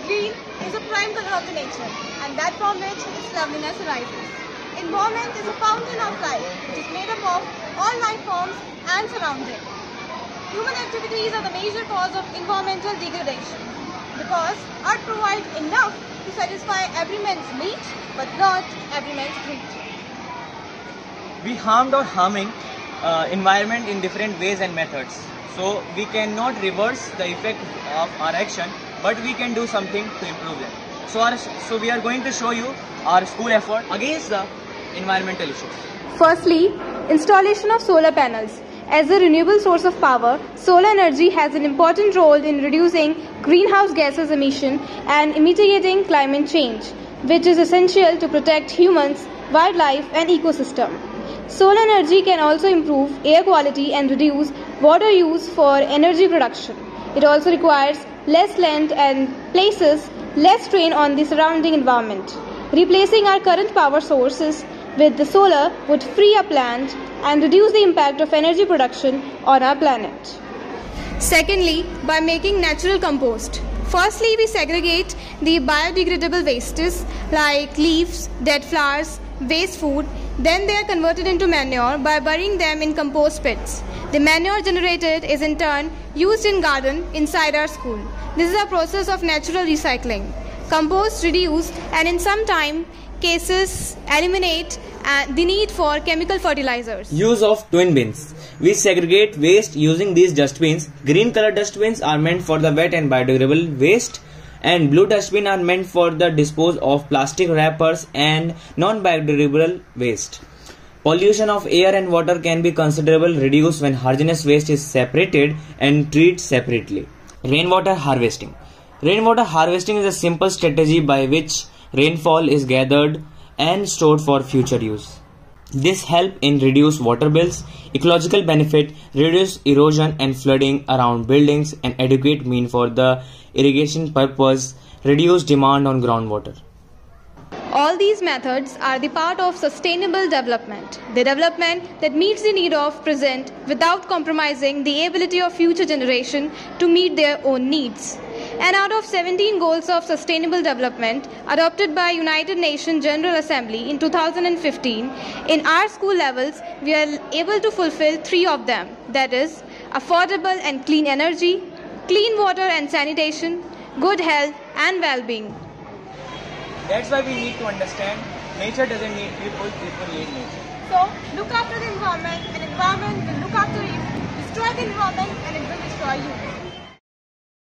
Green is a prime color of the nature and that from which its loveliness arises. Environment is a fountain of life which is made up of all life forms and surrounding. Human activities are the major cause of environmental degradation because Earth provides enough to satisfy every man's need but not every man's greed. We harmed or harming uh, environment in different ways and methods. So we cannot reverse the effect of our action, but we can do something to improve them. So, our, so we are going to show you our school effort against the environmental issues. Firstly, installation of solar panels. As a renewable source of power, solar energy has an important role in reducing greenhouse gases emission and mitigating climate change, which is essential to protect humans, wildlife and ecosystem. Solar energy can also improve air quality and reduce water use for energy production. It also requires less land and places less strain on the surrounding environment. Replacing our current power sources with the solar would free up land and reduce the impact of energy production on our planet. Secondly, by making natural compost. Firstly, we segregate the biodegradable wastes like leaves, dead flowers, waste food then they are converted into manure by burying them in compost pits. The manure generated is in turn used in garden inside our school. This is a process of natural recycling. Compost reduce and in some time cases eliminate uh, the need for chemical fertilizers. Use of twin bins. We segregate waste using these dustbins. Green color dustbins are meant for the wet and biodegradable waste and blue dustbin are meant for the dispose of plastic wrappers and non-biodegradable waste. Pollution of air and water can be considerably reduced when hazardous waste is separated and treated separately. Rainwater harvesting. Rainwater harvesting is a simple strategy by which rainfall is gathered and stored for future use. This help in reduce water bills, ecological benefit, reduce erosion and flooding around buildings and adequate mean for the irrigation purpose, reduce demand on groundwater. All these methods are the part of sustainable development, the development that meets the need of present without compromising the ability of future generation to meet their own needs. And out of 17 goals of sustainable development adopted by United Nations General Assembly in 2015, in our school levels we are able to fulfill 3 of them. That is affordable and clean energy, clean water and sanitation, good health and well-being. That's why we need to understand nature doesn't need people, people need nature. So look after the environment and environment will look after you. Destroy the environment and it will destroy you.